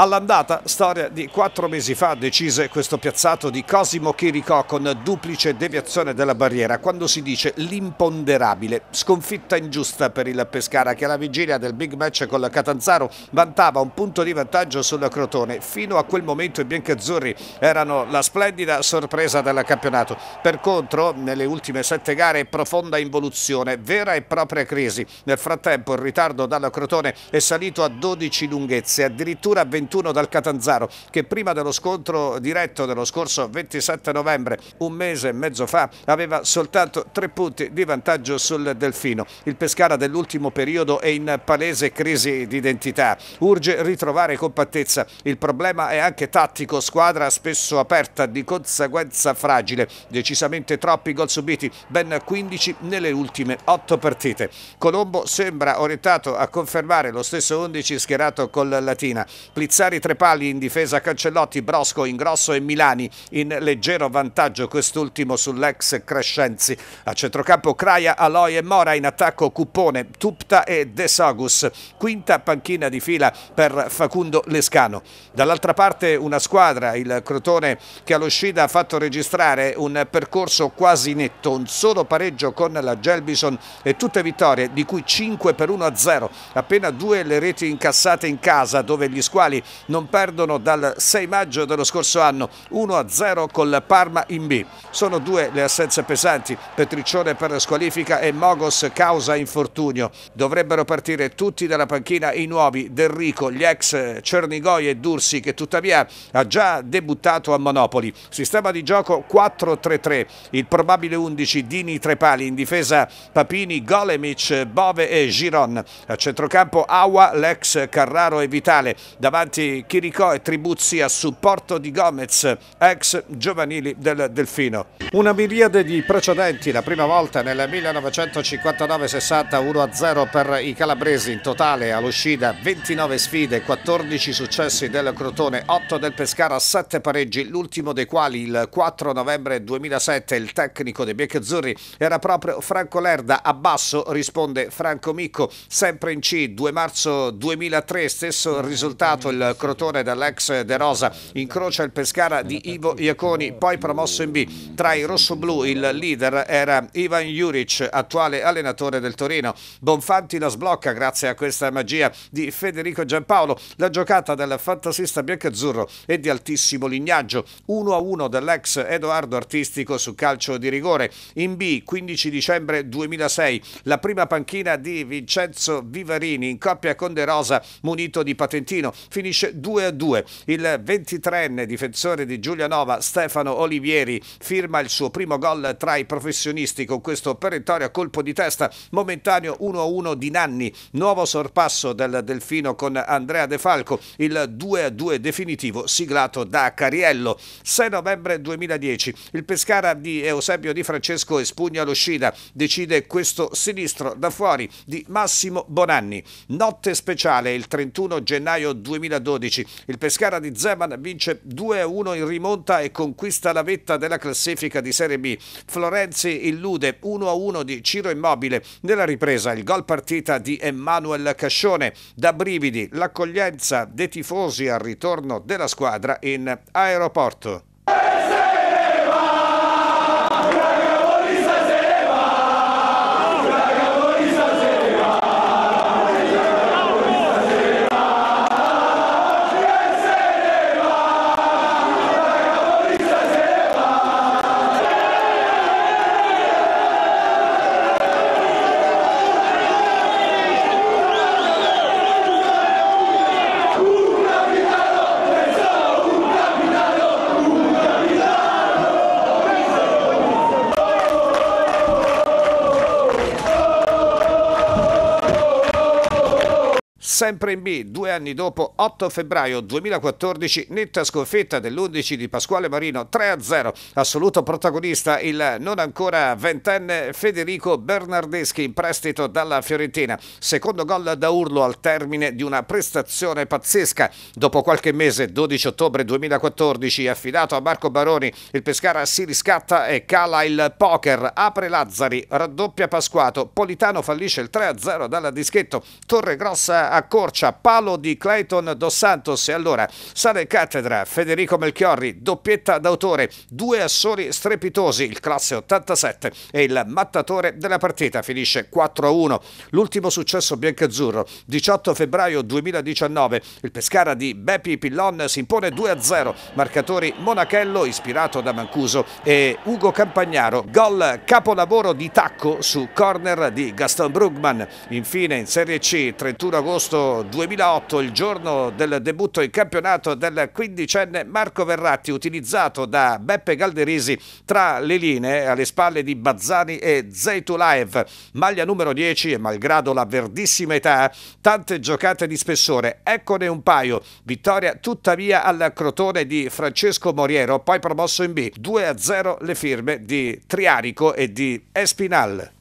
All'andata, storia di quattro mesi fa, decise questo piazzato di Cosimo Chiricò con duplice deviazione della barriera, quando si dice l'imponderabile. Sconfitta ingiusta per il Pescara che alla vigilia del big match con la Catanzaro vantava un punto di vantaggio sul Crotone. Fino a quel momento i biancazzurri erano la splendida sorpresa del campionato. Per contro, nelle ultime sette gare, profonda involuzione, vera e propria crisi. Nel frattempo il ritardo dalla Crotone è salito a 12 lunghezze, addirittura a 20 21 dal Catanzaro che prima dello scontro diretto dello scorso 27 novembre, un mese e mezzo fa, aveva soltanto tre punti di vantaggio sul Delfino. Il Pescara dell'ultimo periodo è in palese crisi di identità. Urge ritrovare compattezza. Il problema è anche tattico, squadra spesso aperta, di conseguenza fragile. Decisamente troppi gol subiti, ben 15 nelle ultime 8 partite. Colombo sembra orientato a confermare lo stesso 11 schierato con Latina. Plizz Pizzari tre pali in difesa Cancellotti, Brosco, Ingrosso e Milani in leggero vantaggio quest'ultimo sull'ex Crescenzi. A centrocampo Craia, Aloy e Mora in attacco Cuppone, Tupta e De Sogus. Quinta panchina di fila per Facundo Lescano. Dall'altra parte una squadra, il Crotone che all'uscita ha fatto registrare un percorso quasi netto, un solo pareggio con la Gelbison e tutte vittorie di cui 5 per 1 a 0. Appena due le reti incassate in casa dove gli squali non perdono dal 6 maggio dello scorso anno 1-0 col Parma in B. Sono due le assenze pesanti, Petriccione per squalifica e Mogos causa infortunio. Dovrebbero partire tutti dalla panchina i nuovi Derrico, gli ex Cernigoi e Dursi che tuttavia ha già debuttato a Monopoli. Sistema di gioco 4-3-3, il probabile 11 Dini Trepali in difesa Papini, Golemic, Bove e Giron. A centrocampo Aua, l'ex Carraro e Vitale. Davanti Uniti Chiricò e Tribuzzi a supporto di Gomez, ex giovanili del Delfino. Una miriade di precedenti, la prima volta nel 1959-60 1-0 per i calabresi. In totale all'uscita 29 sfide, 14 successi del Crotone, 8 del Pescara, 7 pareggi, l'ultimo dei quali il 4 novembre 2007 il tecnico dei Biancazzurri era proprio Franco Lerda, a basso risponde Franco Micco, sempre in C, 2 marzo 2003 stesso risultato il Crotone dall'ex De Rosa incrocia il Pescara di Ivo Iaconi, poi promosso in B. Tra i rossoblù il leader era Ivan Juric, attuale allenatore del Torino. Bonfanti la sblocca grazie a questa magia di Federico Giampaolo. La giocata del fantasista biancazzurro è di altissimo lignaggio, 1-1 dell'ex Edoardo Artistico su calcio di rigore. In B, 15 dicembre 2006, la prima panchina di Vincenzo Vivarini in coppia con De Rosa, munito di patentino, finisce finisce 2-2. Il 23enne difensore di Giulianova, Stefano Olivieri, firma il suo primo gol tra i professionisti con questo perentorio colpo di testa momentaneo 1-1 di Nanni. Nuovo sorpasso del Delfino con Andrea De Falco, il 2-2 definitivo siglato da Cariello. 6 novembre 2010, il Pescara di Eusebio Di Francesco espugna l'uscita, decide questo sinistro da fuori di Massimo Bonanni. Notte speciale il 31 gennaio 2012 12. Il Pescara di Zeman vince 2-1 in rimonta e conquista la vetta della classifica di Serie B. Florenzi illude 1-1 di Ciro Immobile. Nella ripresa il gol partita di Emanuel Cascione. Da brividi l'accoglienza dei tifosi al ritorno della squadra in aeroporto. Sempre in B, due anni dopo, 8 febbraio 2014, netta sconfitta dell'11 di Pasquale Marino 3-0. Assoluto protagonista il non ancora ventenne Federico Bernardeschi in prestito dalla Fiorentina. Secondo gol da urlo al termine di una prestazione pazzesca. Dopo qualche mese, 12 ottobre 2014, affidato a Marco Baroni, il Pescara si riscatta e cala il poker. Apre Lazzari, raddoppia Pasquato, Politano fallisce il 3-0 dalla dischetto, Torre Grossa a accorcia, palo di Clayton Dos Santos e allora sale cattedra Federico Melchiorri, doppietta d'autore, due assoli strepitosi, il classe 87 e il mattatore della partita finisce 4-1. L'ultimo successo biancazzurro, 18 febbraio 2019, il Pescara di Beppi Pillon si impone 2-0, marcatori Monachello ispirato da Mancuso e Ugo Campagnaro, gol capolavoro di tacco su corner di Gaston Brugman. Infine in Serie C 31 agosto 2008, il giorno del debutto in campionato del quindicenne Marco Verratti utilizzato da Beppe Galderisi tra le linee alle spalle di Bazzani e Zeitulaev. Maglia numero 10 e malgrado la verdissima età, tante giocate di spessore. Eccone un paio. Vittoria tuttavia al Crotone di Francesco Moriero, poi promosso in B. 2-0 le firme di Triarico e di Espinal.